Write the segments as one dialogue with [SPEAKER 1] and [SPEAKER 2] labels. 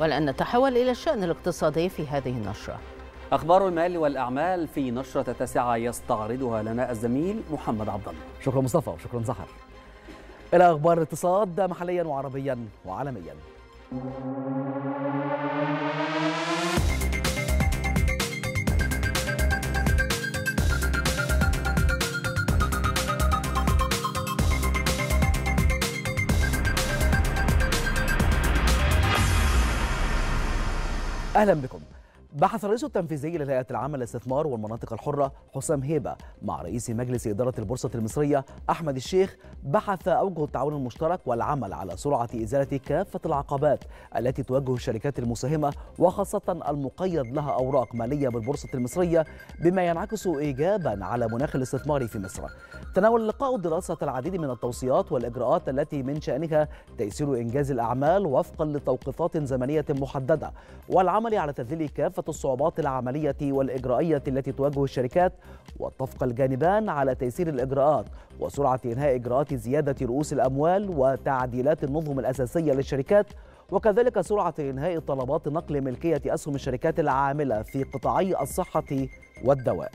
[SPEAKER 1] ولأن نتحول إلى الشأن الاقتصادي في هذه النشرة.
[SPEAKER 2] أخبار المال والأعمال في نشرة التاسعة يستعرضها لنا الزميل محمد عبد الله.
[SPEAKER 3] شكرا مصطفى وشكرا زهر إلى أخبار الاقتصاد محليا وعربيا وعالميا. أهلا بكم. بحث الرئيس التنفيذي للهيئة العامة للاستثمار والمناطق الحرة حسام هيبة مع رئيس مجلس إدارة البورصة المصرية أحمد الشيخ بحث أوجه التعاون المشترك والعمل على سرعة إزالة كافة العقبات التي تواجه الشركات المساهمة وخاصة المقيد لها أوراق مالية بالبورصة المصرية بما ينعكس إيجابا على مناخ الاستثمار في مصر. تناول اللقاء دراسة العديد من التوصيات والإجراءات التي من شأنها تيسير إنجاز الأعمال وفقا لتوقيتات زمنية محددة والعمل على تذليل كافة الصعوبات العملية والإجرائية التي تواجه الشركات واتفق الجانبان على تيسير الإجراءات وسرعة إنهاء إجراءات زيادة رؤوس الأموال وتعديلات النظم الأساسية للشركات وكذلك سرعة إنهاء طلبات نقل ملكية أسهم الشركات العاملة في قطاعي الصحة والدواء.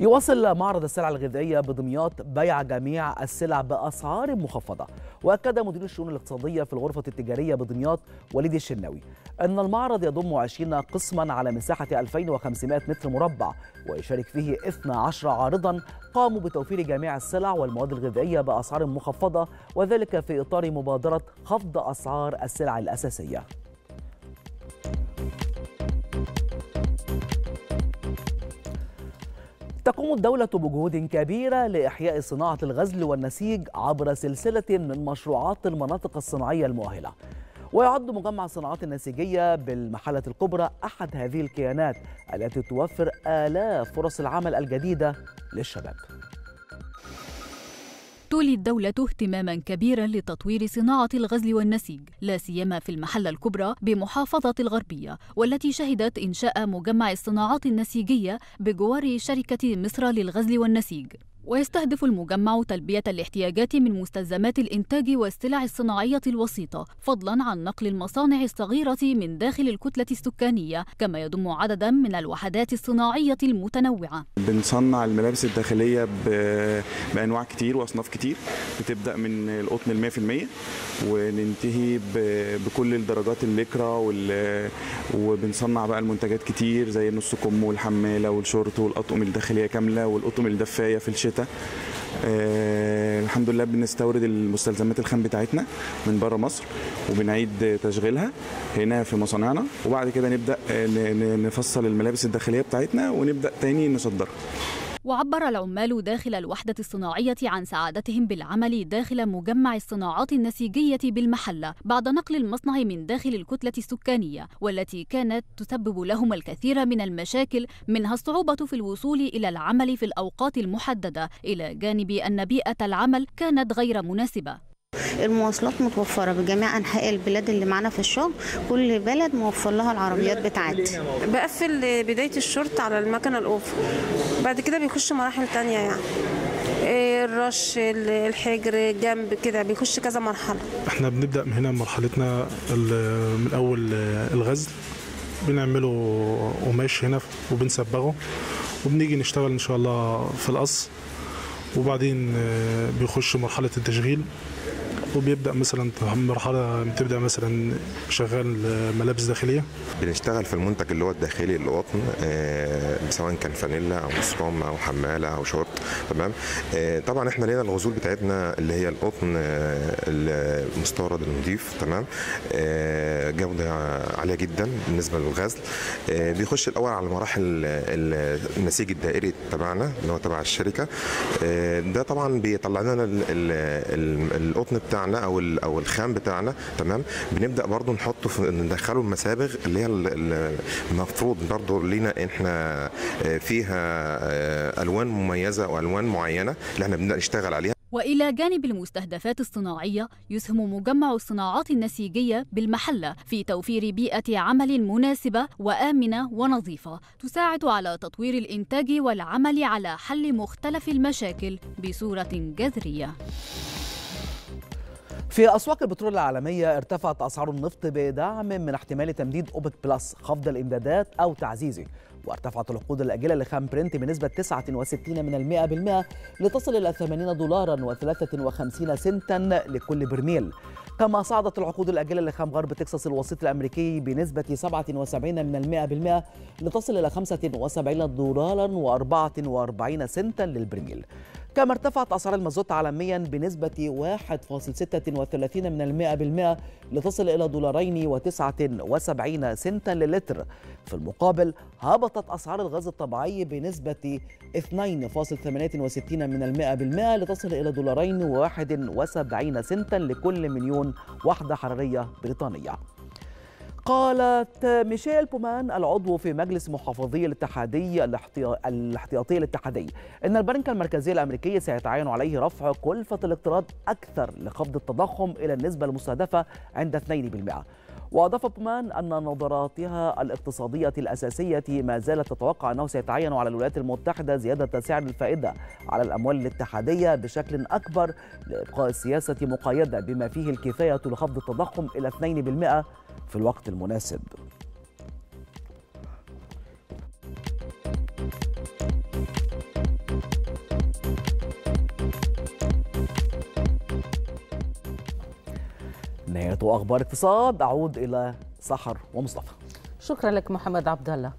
[SPEAKER 3] يواصل معرض السلع الغذائية بدمياط بيع جميع السلع بأسعار مخفضة. وأكد مدير الشؤون الاقتصادية في الغرفة التجارية بدمياط وليد الشناوي أن المعرض يضم 20 قسما على مساحة 2500 متر مربع ويشارك فيه 12 عارضا قاموا بتوفير جميع السلع والمواد الغذائية بأسعار مخفضة وذلك في إطار مبادرة خفض أسعار السلع الأساسية. تقوم الدولة بجهود كبيرة لإحياء صناعة الغزل والنسيج عبر سلسلة من مشروعات المناطق الصناعية المؤهلة. ويعد مجمع الصناعات النسيجية بالمحلة الكبرى أحد هذه الكيانات التي توفر آلاف فرص العمل الجديدة للشباب.
[SPEAKER 4] تولي الدولة اهتماما كبيرا لتطوير صناعة الغزل والنسيج، لا سيما في المحلة الكبرى بمحافظة الغربية، والتي شهدت إنشاء مجمع الصناعات النسيجية بجوار شركة مصر للغزل والنسيج. ويستهدف المجمع تلبية الاحتياجات من مستلزمات الإنتاج والسلع الصناعية الوسيطة فضلا عن نقل المصانع الصغيرة من داخل الكتلة السكانية كما يضم عددا من الوحدات الصناعية المتنوعة.
[SPEAKER 5] بنصنع الملابس الداخلية بأنواع كتير وأصناف كتير. بتبدأ من القطن المية في المية وننتهي بكل الدرجات الليكرا وبنصنع بقى المنتجات كتير زي النص كم والحمالة والشورت والأطقم الداخلية كاملة والأطقم الدفاية في الشتاء. آه الحمد لله بنستورد المستلزمات الخام بتاعتنا من بره مصر وبنعيد تشغيلها هنا في مصانعنا. وبعد كده نبدأ نفصل الملابس الداخلية بتاعتنا ونبدأ تاني نصدرها.
[SPEAKER 4] وعبر العمال داخل الوحدة الصناعية عن سعادتهم بالعمل داخل مجمع الصناعات النسيجية بالمحلة بعد نقل المصنع من داخل الكتلة السكانية والتي كانت تسبب لهم الكثير من المشاكل منها الصعوبة في الوصول إلى العمل في الأوقات المحددة إلى جانب أن بيئة العمل كانت غير مناسبة.
[SPEAKER 6] المواصلات متوفرة بجميع أنحاء البلاد اللي معانا في الشغل. كل بلد موفر لها العربيات بتاعتي
[SPEAKER 7] بقفل بداية الشورت على المكنة الاوف بعد كده بيخش مراحل تانية يعني. الرش الحجر جنب كده بيخش كذا مرحلة.
[SPEAKER 8] إحنا بنبدأ من هنا مرحلتنا من أول الغزل. بنعمله قماش هنا وبنصبغه وبنيجي نشتغل إن شاء الله في القص وبعدين بيخش مرحلة التشغيل. وبيبدا مثلا مرحلة بتبدأ مثلا شغال ملابس داخلية.
[SPEAKER 9] بنشتغل في المنتج اللي هو الداخلي القطن آه سواء كان فانيلا أو سكوم أو حمالة أو شورت تمام؟ آه طبعا إحنا لينا الغزول بتاعتنا اللي هي القطن آه المستورد النظيف تمام؟ آه جودة عالية جدا بالنسبة للغزل. آه بيخش الأول على مراحل النسيج الدائري تبعنا اللي هو تبع الشركة. آه ده طبعا بيطلع لنا القطن بتاعنا أو أو الخام بتاعنا تمام؟ بنبدأ برضو نحطه في ندخله المسابغ اللي هي المفروض برضو لينا إحنا فيها ألوان مميزة والوان معينة اللي إحنا بنبدأ نشتغل عليها.
[SPEAKER 4] وإلى جانب المستهدفات الصناعية يسهم مجمع الصناعات النسيجية بالمحلة في توفير بيئة عمل مناسبة وآمنة ونظيفة تساعد على تطوير الإنتاج والعمل على حل مختلف المشاكل بصورة جذرية.
[SPEAKER 3] في أسواق البترول العالمية ارتفعت أسعار النفط بدعم من احتمال تمديد أوبك بلس خفض الإمدادات أو تعزيزه. وارتفعت العقود الآجلة لخام برنت بنسبة 69 من المئة بالمئة لتصل إلى 80 دولارا و53 سنتا لكل برميل. كما صعدت العقود الآجلة لخام غرب تكساس الوسيط الأمريكي بنسبة 77 من المئة بالمئة لتصل إلى 75 دولارا و44 سنتا للبرميل. كما ارتفعت أسعار المازوت عالميا بنسبة 1.36 من المئة بالمئة لتصل إلى دولارين و79 سنتا للتر. في المقابل هبطت أسعار الغاز الطبيعي بنسبة 2.68 من المئة بالمئة لتصل إلى دولارين و71 سنتا لكل مليون وحدة حرارية بريطانية. قالت ميشيل بومان العضو في مجلس محافظي الاتحادي الاحتياطي الاتحادي إن البنك المركزي الأمريكي سيتعين عليه رفع كلفة الاقتراض أكثر لخفض التضخم إلى النسبة المستهدفة عند 2% وأضاف بومان أن نظراتها الاقتصادية الأساسية ما زالت تتوقع أنه سيتعين على الولايات المتحدة زيادة سعر الفائدة على الأموال الاتحادية بشكل أكبر لإبقاء السياسة مقيدة بما فيه الكفاية لخفض التضخم إلى 2% في الوقت المناسب. نهاية أخبار اقتصاد. أعود إلى سحر ومصطفى.
[SPEAKER 1] شكرا لك محمد عبد الله